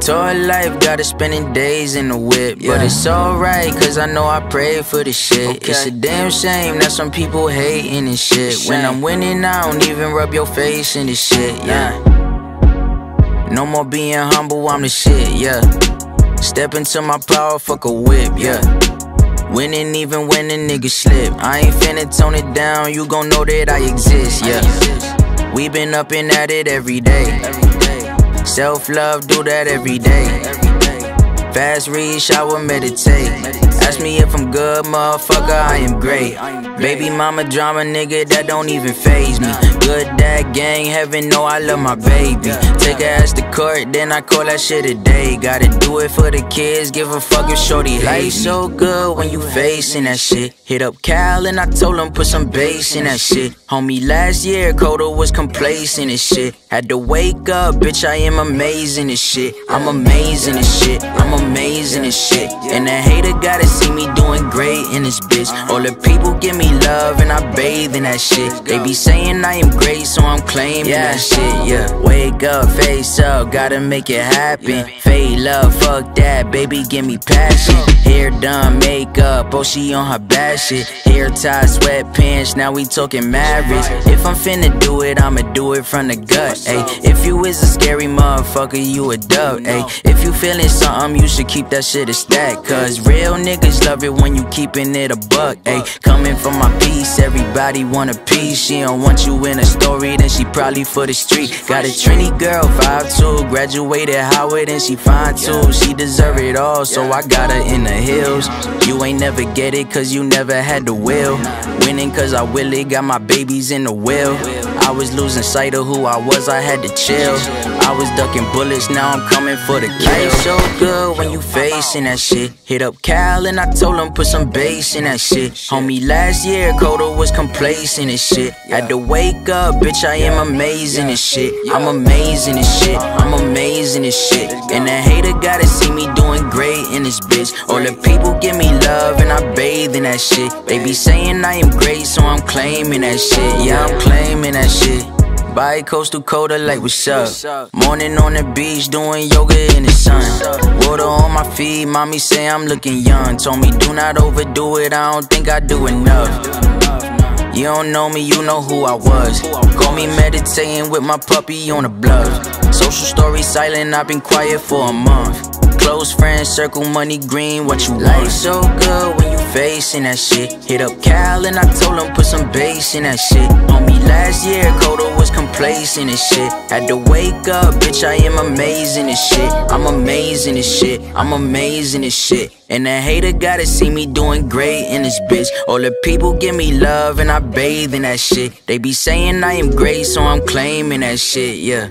Tour life, got to spending days in the whip. Yeah. But it's alright, cause I know I pray for the shit. Okay. It's a damn shame that some people hating and shit. Shame. When I'm winning, I don't even rub your face in this shit, yeah. No more being humble, I'm the shit, yeah. Step into my power, fuck a whip, yeah. Winning even when a nigga slip. I ain't finna tone it down, you gon' know that I exist, yeah. We been up and at it every day. Self love, do that every day. Fast read, shower, meditate. Ask me if I'm good, motherfucker, I am great. Baby mama drama, nigga, that don't even phase me. Good dad, gang, heaven know I love my baby. Take her ass to court, then I call that shit a day. Gotta do it for the kids, give a fuck if shorty hate so good when you facing that shit. Hit up Cal and I told him put some bass in that shit. Homie, last year Kota was complacent and shit. Had to wake up, bitch, I am amazing as shit. I'm amazing as shit. I'm amazing as shit. And the hater gotta see me doing great in this bitch. All the people give me love and I bathe in that shit. They be saying I am great, so I'm claiming yeah. that shit, yeah. Wake up, face up, gotta make it happen. Fade love, fuck that, baby, give me passion. Hair done, makeup, oh, she on her bad shit. Hair tie, sweatpants, now we talking marriage. If I'm finna do it, I'ma do it from the gut. Ayy, if you is a scary motherfucker, you a dub. Ayy, if you feeling something, you should keep that shit a stack. Cause real niggas love it when you keeping it a buck. Ayy, coming for my piece, everybody want a piece. She don't want you in a story, then she probably for the street. Got a Trini girl, 5'2, graduated Howard, and she fine too. She deserve it all, so I got her in the hills. You ain't never get it, cause you never had the will. Winning, cause I will it, got my babies in the wheel. I was losing sight of who I was, I had to chill. I was ducking bullets, now I'm coming for the kill. So good when you facing that shit. Hit up Cal and I told him put some bass in that shit. Homie, last year Kota was complacent and shit. Had to wake up, bitch, I am amazing as shit. I'm amazing as shit. I'm amazing as shit. And the hater gotta see this bitch. All the people give me love and I bathe in that shit. They be saying I am great, so I'm claiming that shit yeah, I'm claiming that shit. Body coastal colder like what's up. Morning on the beach doing yoga in the sun. Water on my feet, mommy say I'm looking young. Told me do not overdo it, I don't think I do enough. You don't know me, you know who I was. Call me meditating with my puppy on the bluff. Social story silent, I've been quiet for a month. Close friends, circle money green, what you like so good when you facing that shit. Hit up Cal and I told him put some bass in that shit. On me last year, Kota was complacent and shit. Had to wake up, bitch, I am amazing as shit. I'm amazing as shit. I'm amazing as shit. And the hater gotta see me doing great in this bitch. All the people give me love and I bathe in that shit. They be saying I am great, so I'm claiming that shit, yeah.